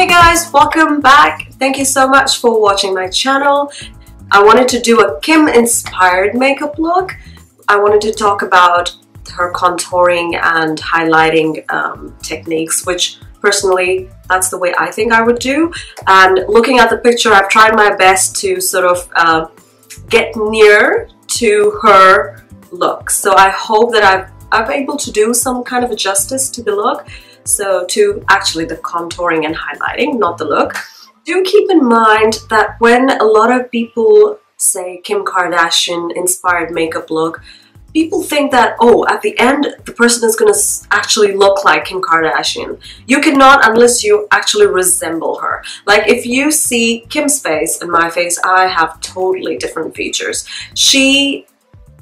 Hey guys, welcome back. Thank you so much for watching my channel. I wanted to do a Kim inspired makeup look. I wanted to talk about her contouring and highlighting um, techniques, which personally that's the way I think I would do. And looking at the picture, I've tried my best to sort of uh, get near to her look. So I hope that I've, I'm able to do some kind of a justice to the look. So to actually the contouring and highlighting, not the look. Do keep in mind that when a lot of people say Kim Kardashian inspired makeup look, people think that, oh, at the end, the person is going to actually look like Kim Kardashian. You cannot unless you actually resemble her. Like if you see Kim's face and my face, I have totally different features. She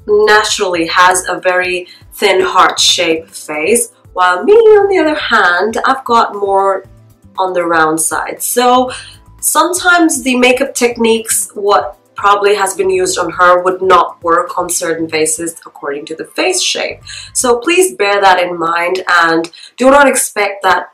naturally has a very thin heart-shaped face while me, on the other hand, I've got more on the round side. So sometimes the makeup techniques, what probably has been used on her would not work on certain faces according to the face shape. So please bear that in mind and do not expect that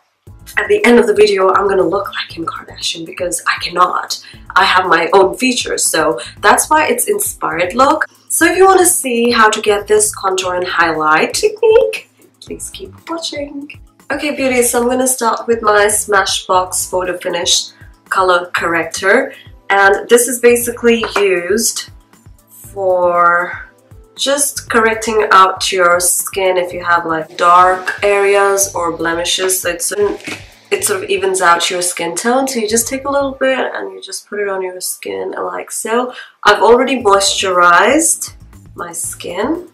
at the end of the video I'm gonna look like Kim Kardashian because I cannot. I have my own features so that's why it's inspired look. So if you want to see how to get this contour and highlight technique please keep watching. Okay beauties, so I'm gonna start with my Smashbox Photo Finish color corrector and this is basically used for just correcting out your skin if you have like dark areas or blemishes. So it's it sort of evens out your skin tone so you just take a little bit and you just put it on your skin like so. I've already moisturized my skin.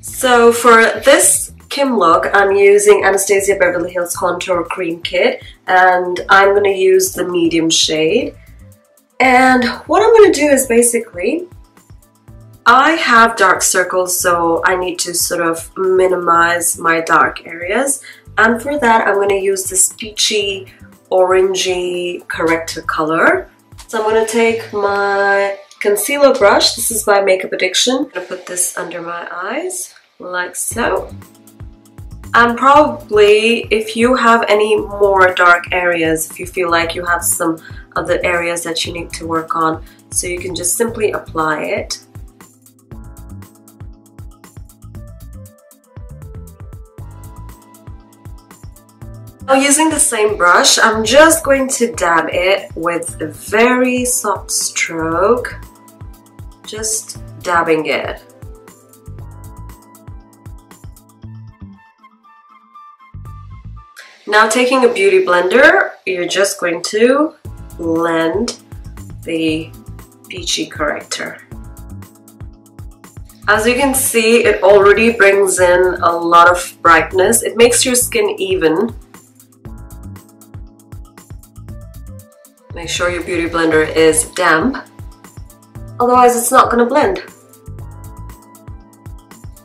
So for this Kim look, I'm using Anastasia Beverly Hills Contour Cream Kit and I'm going to use the medium shade. And what I'm going to do is basically, I have dark circles so I need to sort of minimize my dark areas. And for that, I'm going to use this peachy, orangey corrector color. So I'm going to take my concealer brush. This is by Makeup Addiction. I'm going to put this under my eyes like so. And probably if you have any more dark areas, if you feel like you have some other areas that you need to work on, so you can just simply apply it. Now using the same brush, I'm just going to dab it with a very soft stroke, just dabbing it. Now taking a beauty blender, you're just going to blend the peachy corrector. As you can see, it already brings in a lot of brightness. It makes your skin even. Make sure your beauty blender is damp, otherwise it's not gonna blend.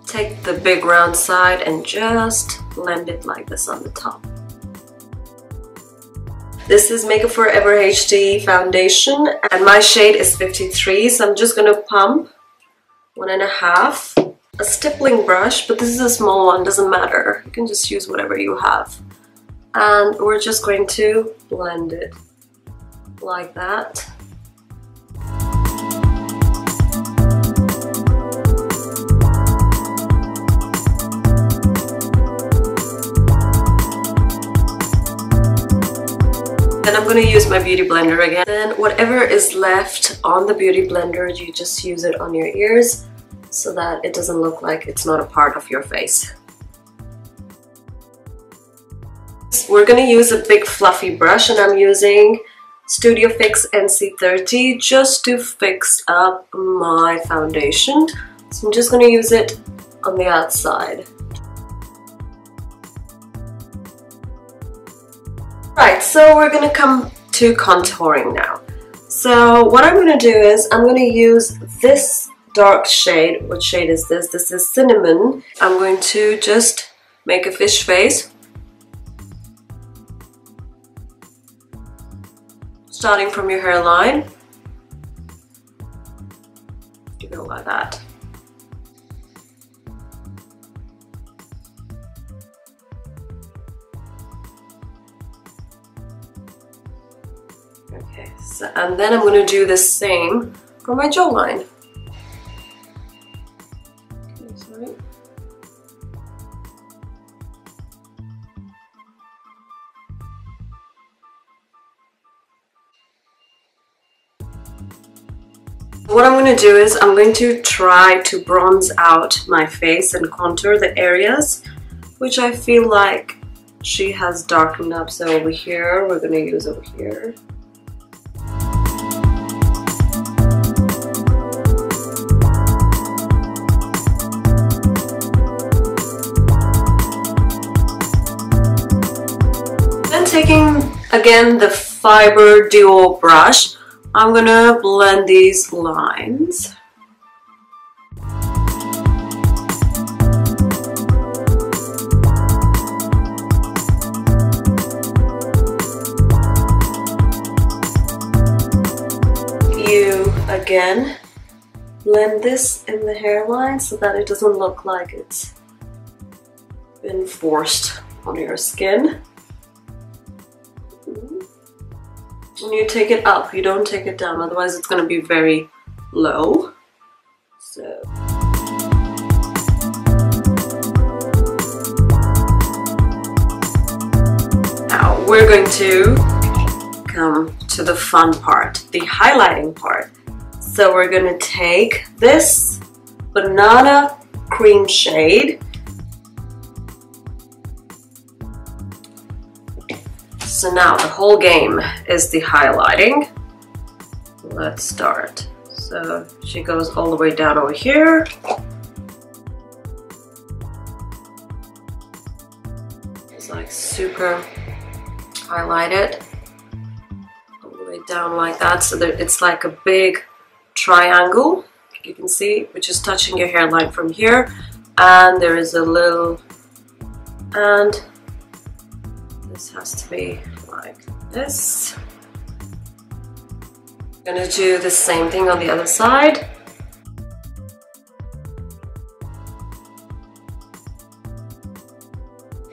Take the big round side and just blend it like this on the top. This is Makeup Forever HD foundation and my shade is 53 so I'm just gonna pump one and a half. A stippling brush but this is a small one doesn't matter. You can just use whatever you have. And we're just going to blend it like that I'm going to use my beauty blender again. Then whatever is left on the beauty blender, you just use it on your ears so that it doesn't look like it's not a part of your face. We're going to use a big fluffy brush and I'm using Studio Fix NC30 just to fix up my foundation. So I'm just going to use it on the outside. So we're gonna come to contouring now. So what I'm gonna do is I'm gonna use this dark shade. What shade is this? This is Cinnamon. I'm going to just make a fish face. Starting from your hairline. You go like that. And then I'm to do the same for my jawline. What I'm going to do is I'm going to try to bronze out my face and contour the areas which I feel like she has darkened up. So over here, we're going to use over here. Again the fiber duo brush I'm gonna blend these lines. You again blend this in the hairline so that it doesn't look like it's been forced on your skin. When you take it up, you don't take it down, otherwise it's going to be very low. So... Now we're going to come to the fun part, the highlighting part. So we're going to take this banana cream shade So now the whole game is the highlighting. Let's start. So she goes all the way down over here. It's like super highlighted. All the way down like that. So that it's like a big triangle, you can see, which is touching your hairline from here. And there is a little, and this has to be like this. I'm gonna do the same thing on the other side.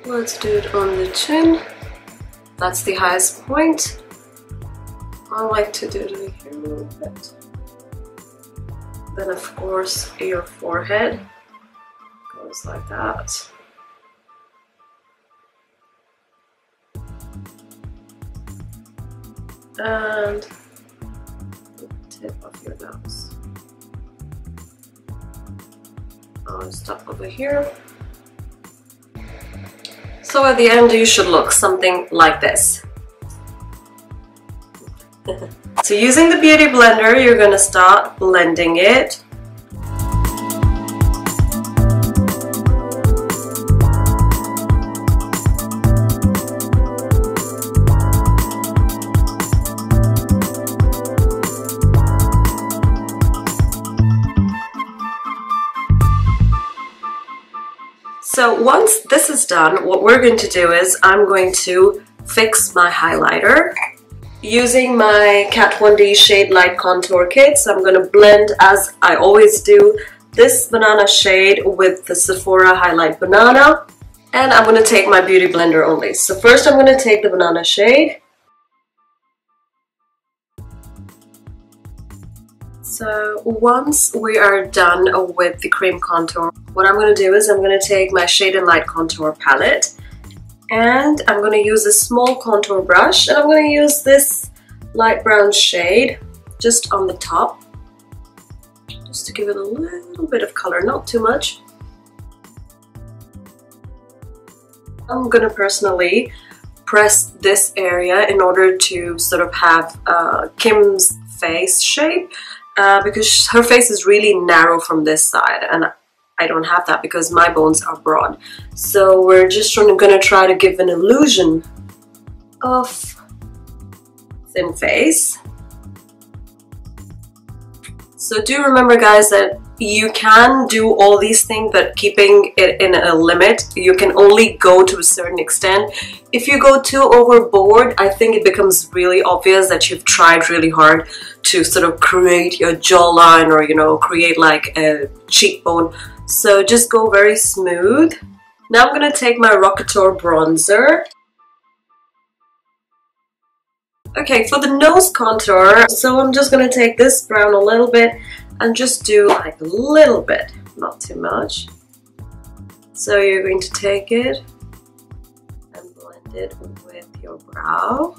Let's do it on the chin. That's the highest point. I like to do it here a little bit. Then of course your forehead goes like that. And the tip of your nose. I'll stop over here. So at the end you should look something like this. so using the Beauty Blender you're gonna start blending it So once this is done, what we're going to do is I'm going to fix my highlighter using my Kat Von D Shade Light Contour Kit. So I'm going to blend, as I always do, this banana shade with the Sephora Highlight Banana. And I'm going to take my Beauty Blender only. So first I'm going to take the banana shade So once we are done with the cream contour, what I'm going to do is I'm going to take my Shade and Light Contour palette and I'm going to use a small contour brush and I'm going to use this light brown shade just on the top just to give it a little bit of color, not too much. I'm going to personally press this area in order to sort of have uh, Kim's face shape uh, because her face is really narrow from this side and I don't have that because my bones are broad. So we're just gonna try to give an illusion of thin face. So do remember guys that you can do all these things but keeping it in a limit you can only go to a certain extent. If you go too overboard I think it becomes really obvious that you've tried really hard to sort of create your jawline or you know create like a cheekbone. So just go very smooth. Now I'm gonna take my Rockateur bronzer. Okay, for the nose contour, so I'm just gonna take this brown a little bit and just do like a little bit, not too much. So you're going to take it and blend it with your brow.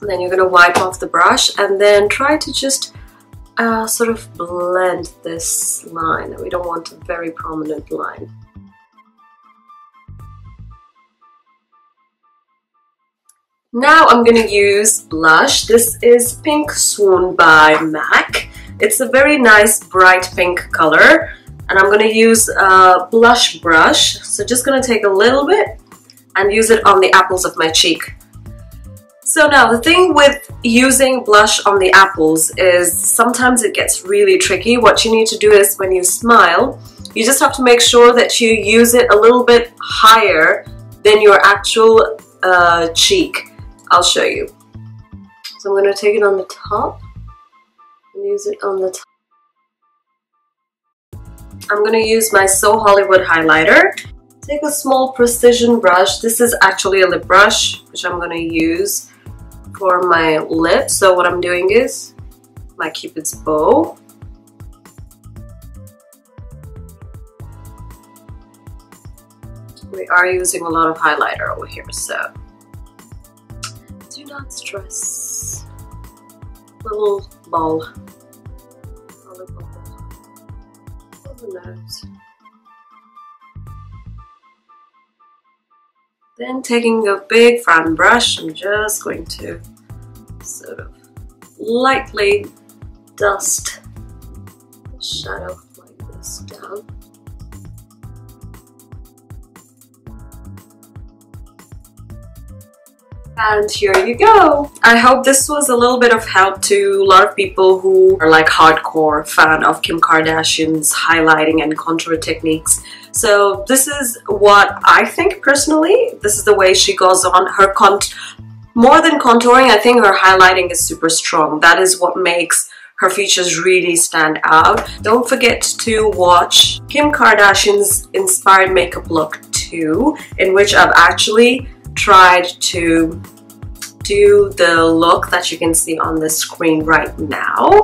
And then you're going to wipe off the brush and then try to just uh, sort of blend this line. We don't want a very prominent line. Now I'm going to use blush. This is Pink Swoon by MAC. It's a very nice bright pink color and I'm going to use a blush brush. So just going to take a little bit and use it on the apples of my cheek. So now the thing with using blush on the apples is sometimes it gets really tricky. What you need to do is when you smile, you just have to make sure that you use it a little bit higher than your actual uh, cheek. I'll show you. So I'm going to take it on the top and use it on the top. I'm going to use my So Hollywood highlighter. Take a small precision brush. This is actually a lip brush, which I'm going to use for my lips. So what I'm doing is my cupid's bow. We are using a lot of highlighter over here, so not stress. Little ball. Then taking a big fan brush, I'm just going to sort of lightly dust the shadow like this down. And here you go. I hope this was a little bit of help to a lot of people who are like hardcore fan of Kim Kardashian's highlighting and contour techniques. So this is what I think personally. This is the way she goes on. Her cont more than contouring, I think her highlighting is super strong. That is what makes her features really stand out. Don't forget to watch Kim Kardashian's inspired makeup look 2 in which I've actually tried to do the look that you can see on the screen right now.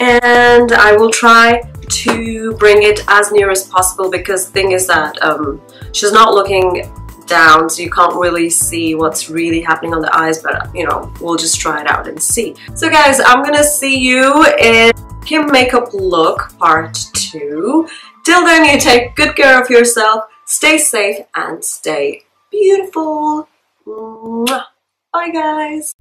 And I will try to bring it as near as possible because thing is that um, she's not looking down so you can't really see what's really happening on the eyes but you know we'll just try it out and see. So guys I'm gonna see you in Kim makeup look part 2 till then you take good care of yourself stay safe and stay beautiful. Bye guys.